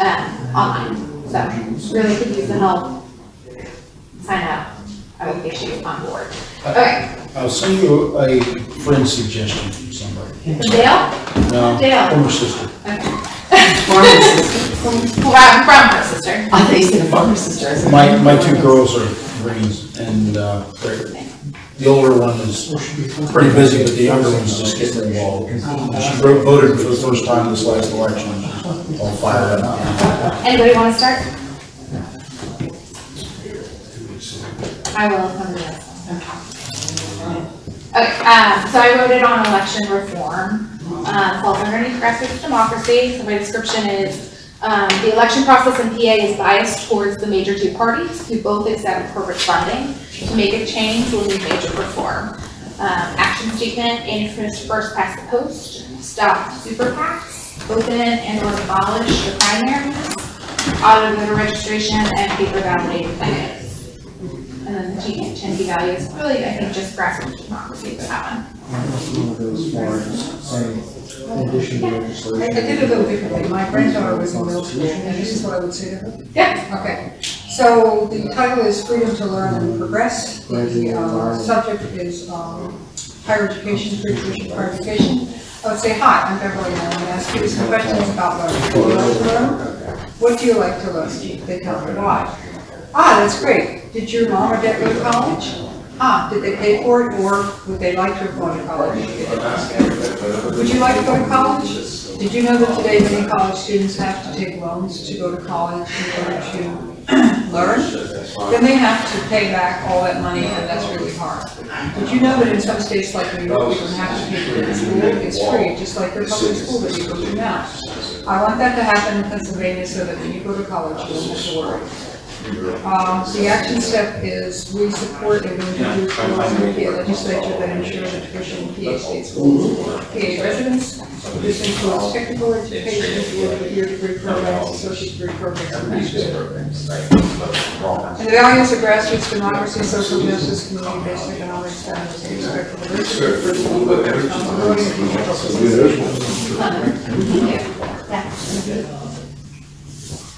um, online, so really could use the help. Sign up, I will get you on board. Okay, I'll send you a friend suggestion from somebody. from Dale? No, Dale. former sister. From, from her sister. I think it's the farmer sister. My, my two girls are Marines, and, uh, they're, the older one is pretty busy, but the younger one's just getting involved. She wrote- voted for the first time this last election, all fired up. Anybody want to start? I will, if somebody else. Okay, um, so I it on election reform, uh, falls underneath grassroots democracy, so my description is, um, the election process in PA is biased towards the major two parties who both accept corporate funding. To make a change will need major reform. Um, action statement, interest first past the post, stop super PACs, open and or abolish the primaries, auto voter registration and paper validated candidates. And then the ten key values, really, I think just grassroots democracy for that one. One of those forms, in addition to I, I legislation. did a little differently. My granddaughter was in middle school, and this is what I would say to her. Yeah. Okay, so the title is Freedom to Learn and Progress. The, uh, subject is, um, higher education, free tuition, higher education. I would say, hi, I'm Beverly, and I'm gonna ask you some questions about learning. Do you like to learn? What do you like to learn? They tell me why. Ah, that's great. Did your mom or dad go to college? Ah, did they pay for it, or would they like to have gone to college? Would you like to go to college? Did you know that today many college students have to take loans to go to college in order to learn? Then they have to pay back all that money, and that's really hard. Did you know that in some states like New York, you don't have to pay for your school? It's free, just like your public school that you go to now. I want that to happen in Pennsylvania so that when you go to college, you don't have to worry. Um, the action step is we support and introduce laws in the PA legislature that ensure that tuition in PA state schools for PA residents. This includes technical education, four-year degree programs, associate degree programs, and master's programs. And the values of grassroots democracy, social justice, community-based economics, standards, and respect for diversity, personal responsibility, and people.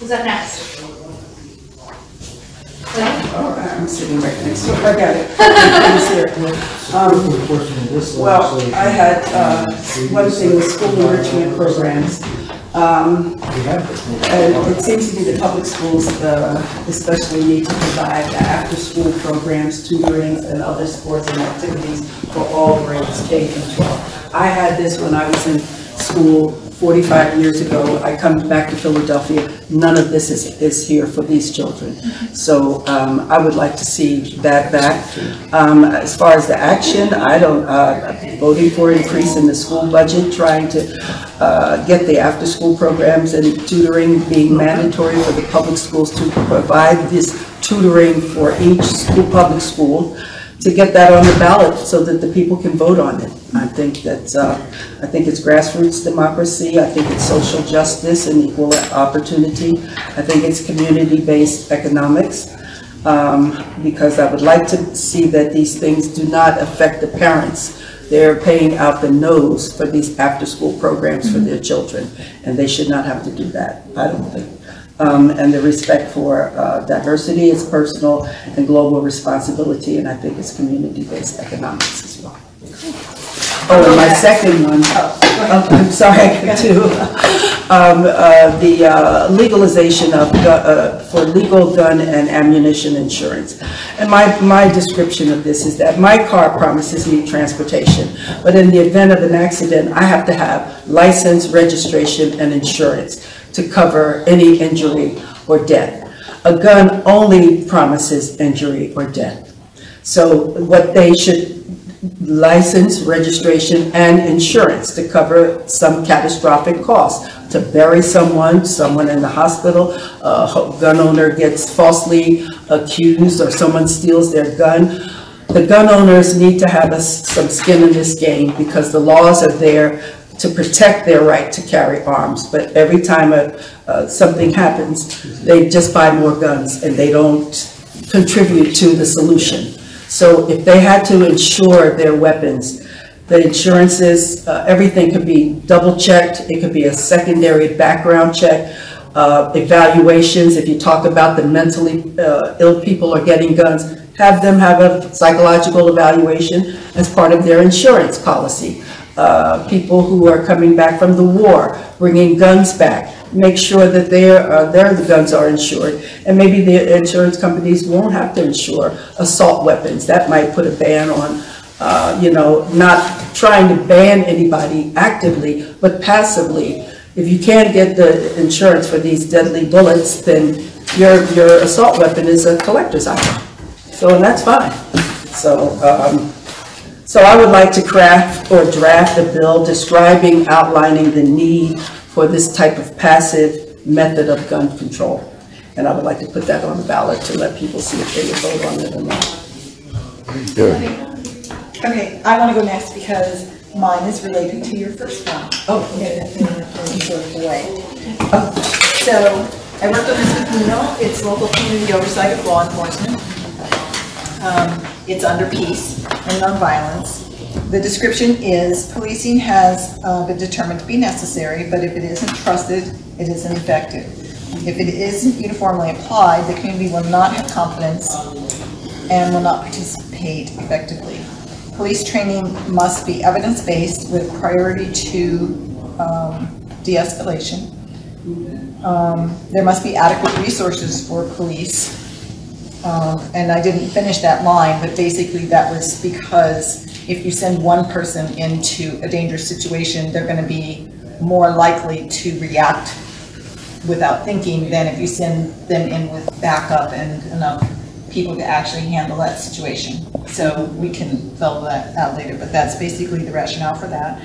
Who's up next? I'm sitting right next to her, I got it. It's here. Um, Well, I had, uh, one thing with school enrichment programs. Um, and it seems to be the public schools, uh, especially need to provide the after-school programs, tutoring, and other sports and activities for all grades, K through 12. I had this when I was in school 45 years ago. I come back to Philadelphia, none of this is, is here for these children. So um, I would like to see that back. Um, As far as the action, I don't, uh, voting for increase in the school budget, trying to uh, get the after-school programs and tutoring being mandatory for the public schools to provide this tutoring for each school, public school, to get that on the ballot so that the people can vote on it. I think that, uh, I think it's grassroots democracy, I think it's social justice and equal opportunity, I think it's community-based economics, um, because I would like to see that these things do not affect the parents. They're paying out the nose for these after-school programs for their children, and they should not have to do that, I don't think um, and the respect for uh, diversity is personal and global responsibility, and I think it's community-based economics as well. Oh, and my second one, oh, I'm sorry, two. Um, uh, The uh, legalization of, uh, for legal gun and ammunition insurance. And my, my description of this is that my car promises me transportation, but in the event of an accident, I have to have license, registration, and insurance to cover any injury or death. A gun only promises injury or death. So what they should license, registration, and insurance to cover some catastrophic costs. To bury someone, someone in the hospital, a gun owner gets falsely accused, or someone steals their gun. The gun owners need to have us some skin in this game because the laws are there to protect their right to carry arms. But every time a, uh, something happens, they just buy more guns and they don't contribute to the solution. So if they had to insure their weapons, the insurances, uh, everything could be double-checked, it could be a secondary background check, uh, evaluations, if you talk about the mentally uh, ill people are getting guns, have them have a psychological evaluation as part of their insurance policy. Uh, People who are coming back from the war, bringing guns back, make sure that their, uh, their guns are insured. And maybe the insurance companies won't have to insure assault weapons. That might put a ban on, uh, you know, not trying to ban anybody actively, but passively. If you can't get the insurance for these deadly bullets, then your, your assault weapon is a collector's item. So, and that's fine. So, um, so I would like to craft or draft a bill describing, outlining the need for this type of passive method of gun control. And I would like to put that on the ballot to let people see if they would vote on it or not. Okay, I want to go next because mine is related to your first one. Oh, okay, that's in a sort of way. So, I worked on this with Nino, it's local community oversight of law enforcement. Um, It's under peace and nonviolence. The description is, policing has uh, been determined to be necessary, but if it isn't trusted, it isn't effective. If it isn't uniformly applied, the community will not have confidence and will not participate effectively. Police training must be evidence-based with priority to um, de-escalation. Um, There must be adequate resources for police. Um, And I didn't finish that line, but basically that was because if you send one person into a dangerous situation, they're gonna be more likely to react without thinking than if you send them in with backup and enough people to actually handle that situation. So we can fill that out later, but that's basically the rationale for that.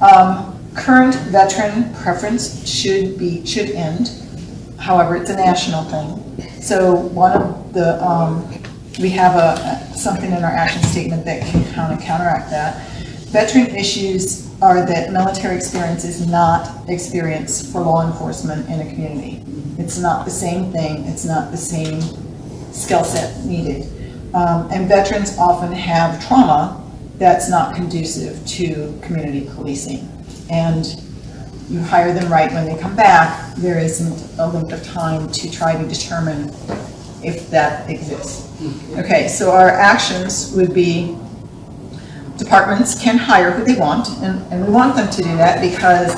Um, Current veteran preference should be, should end. However, it's a national thing. So one of the, um, we have a, something in our action statement that can kind of counteract that. Veteran issues are that military experience is not experience for law enforcement in a community. It's not the same thing, it's not the same skill set needed. Um, and veterans often have trauma that's not conducive to community policing. And you hire them right when they come back, there isn't a length of time to try to determine if that exists. Mm-hmm. Okay, so our actions would be departments can hire who they want, and, and we want them to do that because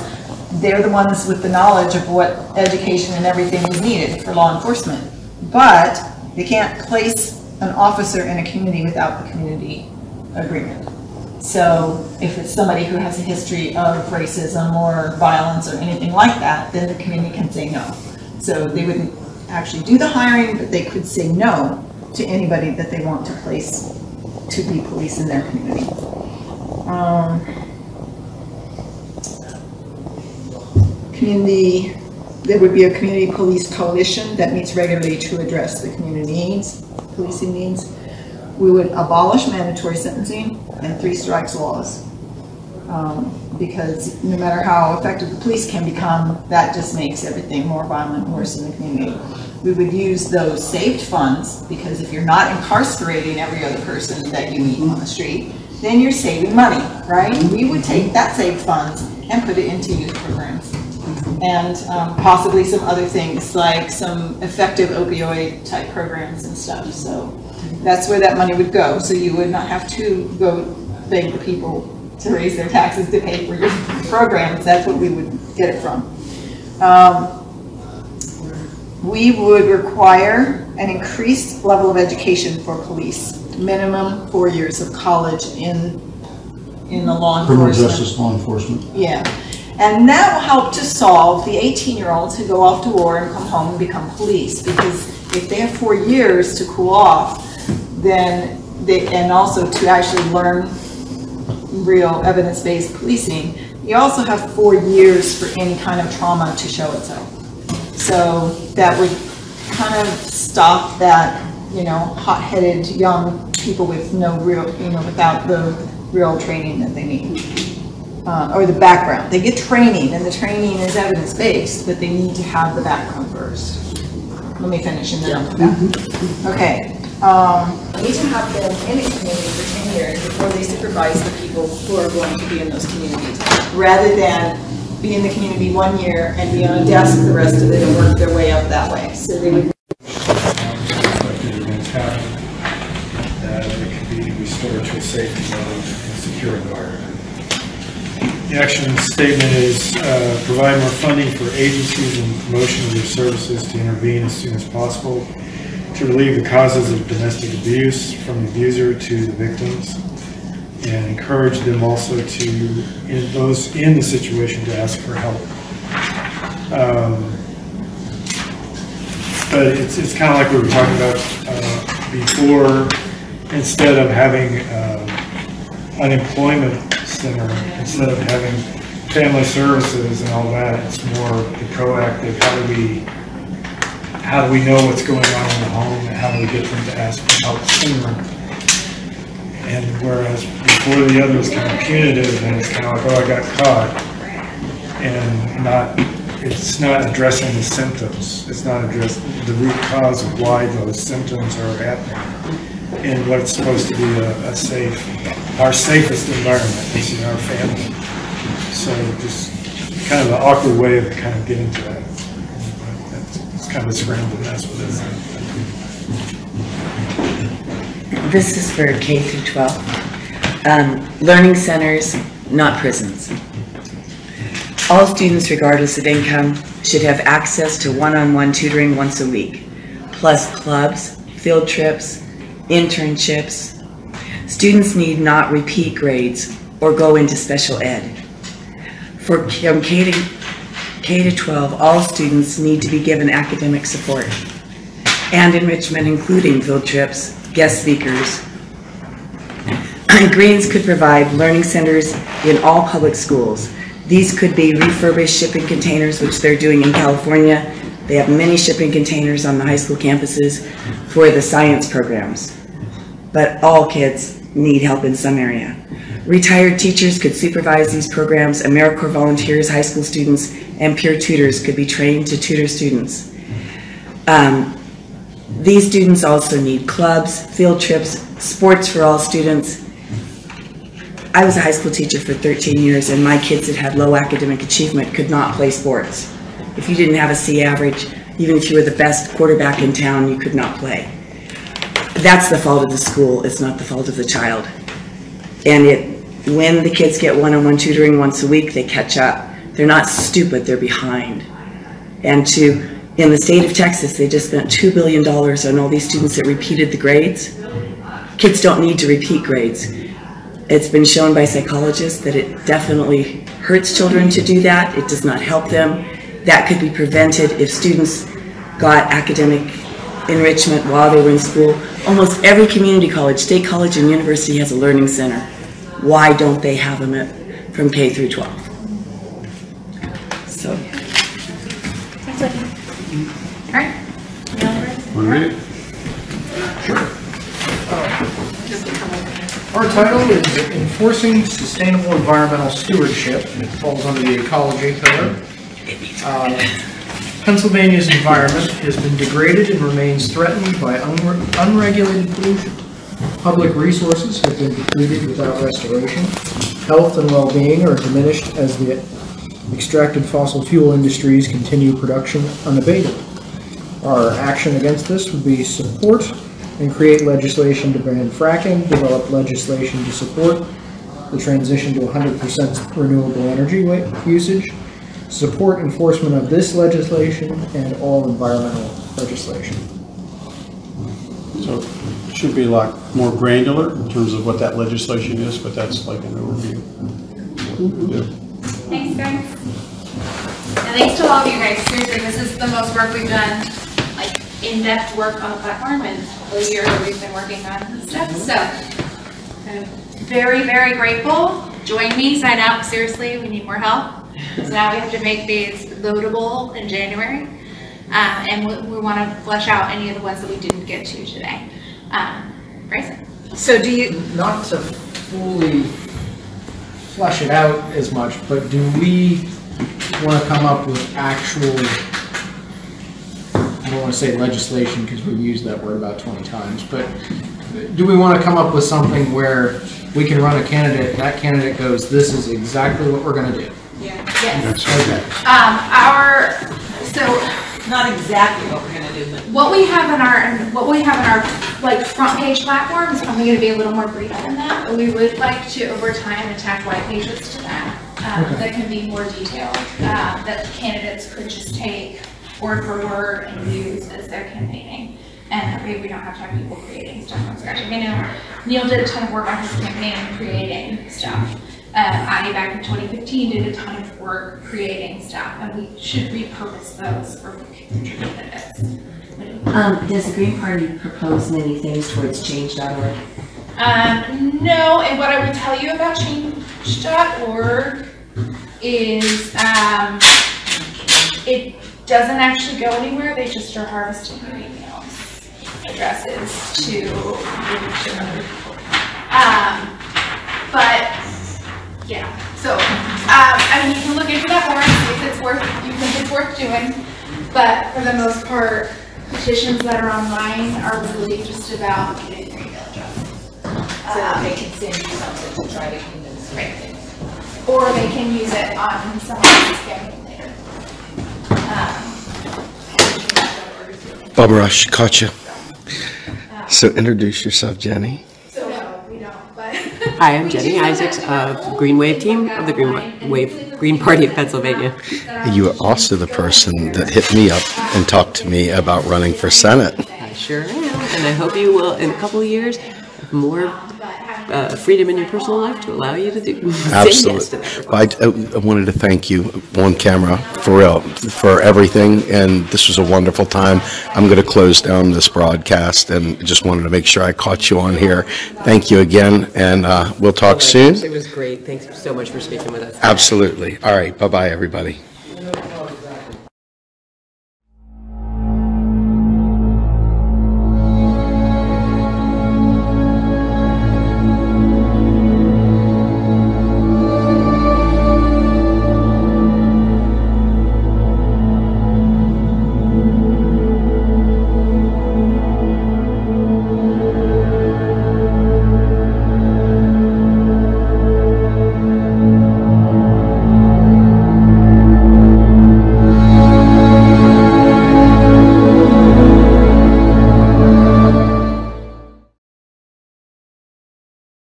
they're the ones with the knowledge of what education and everything is needed for law enforcement. But they can't place an officer in a community without the community agreement. So if it's somebody who has a history of racism or violence or anything like that, then the community can say no. So they wouldn't actually do the hiring, but they could say no to anybody that they want to place to be police in their community. Um, Community, there would be a community police coalition that meets regularly to address the community needs, policing needs. We would abolish mandatory sentencing and three strikes laws. Um, Because no matter how effective the police can become, that just makes everything more violent and worse in the community. We would use those saved funds, because if you're not incarcerating every other person that you meet on the street, then you're saving money, right? We would take that saved funds and put it into youth programs. And um, possibly some other things, like some effective opioid type programs and stuff, so that's where that money would go, so you would not have to go beg the people to raise their taxes to pay for your programs, that's what we would get it from. Um, We would require an increased level of education for police, minimum four years of college in, in the law Criminal enforcement. justice law enforcement. Yeah, and that will help to solve the 18-year-olds who go off to war and come home and become police, because if they have four years to cool off, then they, and also to actually learn real evidence-based policing, you also have four years for any kind of trauma to show itself. So that would kind of stop that, you know, hot-headed young people with no real, you know, without the real training that they need. Uh, or the background. They get training and the training is evidence-based, but they need to have the background first. Let me finish and then I'll come back. Okay, um, we need to have them in a community for ten years before they supervise the people who are going to be in those communities. Rather than be in the community one year and be on a desk the rest of it and work their way up that way. So they would can be restored to a safe and secure environment. The action statement is uh, provide more funding for agencies and promotion of their services to intervene as soon as possible to relieve the causes of domestic abuse from the abuser to the victims and encourage them also to, in those in the situation, to ask for help. Um, but it's, it's kind of like we were talking about uh, before, instead of having uh, unemployment center, instead of having family services and all that, it's more the proactive, how do we, how do we know what's going on in the home, and how do we get them to ask for help sooner? And whereas before the other was kind of punitive, and it's kind of like, oh, I got caught, and not, it's not addressing the symptoms. It's not addressing the root cause of why those symptoms are happening. And what's supposed to be a, a safe, our safest environment is in our family. So just kind of an awkward way of kind of getting to that. Kind of a scramble mess with it. This is for K through 12. Um, Learning centers, not prisons. All students, regardless of income, should have access to one-on-one tutoring once a week, plus clubs, field trips, internships. Students need not repeat grades or go into special ed. For from K K to 12, all students need to be given academic support and enrichment, including field trips, guest speakers. Greens could provide learning centers in all public schools. These could be refurbished shipping containers, which they're doing in California. They have many shipping containers on the high school campuses for the science programs. But all kids need help in some area. Retired teachers could supervise these programs, AmeriCorps volunteers, high school students, and peer tutors could be trained to tutor students. Um, these students also need clubs, field trips, sports for all students. I was a high school teacher for 13 years, and my kids that had low academic achievement could not play sports. If you didn't have a C average, even if you were the best quarterback in town, you could not play. That's the fault of the school, it's not the fault of the child. And it, when the kids get one-on-one tutoring once a week, they catch up. They're not stupid, they're behind. And to, in the state of Texas, they just spent $2 billion on all these students that repeated the grades. Kids don't need to repeat grades. It's been shown by psychologists that it definitely hurts children to do that. It does not help them. That could be prevented if students got academic enrichment while they were in school. Almost every community college, state college and university has a learning center. Why don't they have them at, from K through 12? So, All right. Want to read? Our title is Enforcing Sustainable Environmental Stewardship. It falls under the ecology pillar. Uh, Pennsylvania's environment has been degraded and remains threatened by unre- unregulated pollution. Public resources have been depleted without restoration. Health and well-being are diminished as the extracted fossil fuel industries continue production unabated. Our action against this would be support and create legislation to ban fracking, develop legislation to support the transition to 100% renewable energy usage, support enforcement of this legislation and all environmental legislation. So it should be a lot more granular in terms of what that legislation is, but that's like an overview. Mm-hmm. Yeah. Thanks, guys. And thanks to all of you guys. Seriously, this is the most work we've done, like, in-depth work on the platform and a year that we've been working on stuff, so. kind of very, very grateful. Join me, sign up, seriously, we need more help. So now we have to make these loadable in January. Uh, and we, we wanna flesh out any of the ones that we didn't get to today. Um, Bryson? So do you, not to fully flesh it out as much, but do we want to come up with actual, I don't want to say legislation because we've used that word about 20 times, but do we want to come up with something where we can run a candidate, that candidate goes, this is exactly what we're going to do? Yeah, Yes. Okay. Um, our, so Not exactly what we're gonna do, but what we have in our, what we have in our, like, front page platform is probably gonna be a little more brief than that, but we would like to, over time, attach white pages to that, um, that can be more detailed, uh, that candidates could just take word for word and use as their campaigning. And that we don't have to have people creating stuff from scratch. I know Neil did a ton of work on his campaign, creating stuff. Uh, I, back in 2015, did a ton of work creating stuff, and we should repurpose those for future candidates. Um, does the Green Party propose many things towards change.org? Um, no, and what I would tell you about change.org is, um, it doesn't actually go anywhere, they just are harvesting your emails, addresses to reach to other people. Um, but, yeah, so, um, I mean, you can look into that more and see if it's worth, you think it's worth doing, but for the most part, petitions that are online are really just about getting your email address. so that they can send you something to try to convince you. Right. Or they can use it on someone else's campaign later. Um, Bum Rush, caught you. So introduce yourself, Jenny. So, no, we don't, but. Hi, I'm Jenny Isaacs of Green Wave Team of the Green Wave Green Party of Pennsylvania. You are also the person that hit me up and talked to me about running for Senate. I sure am, and I hope you will, in a couple of years, more uh, freedom in your personal life to allow you to do say yes to Absolutely. that. But I, I wanted to thank you on camera, for real, for everything, and this was a wonderful time. I'm going to close down this broadcast and just wanted to make sure I caught you on here. Thank you again, and uh, we'll talk soon. It was great. Thanks so much for speaking with us. Absolutely. All right, bye-bye, everybody.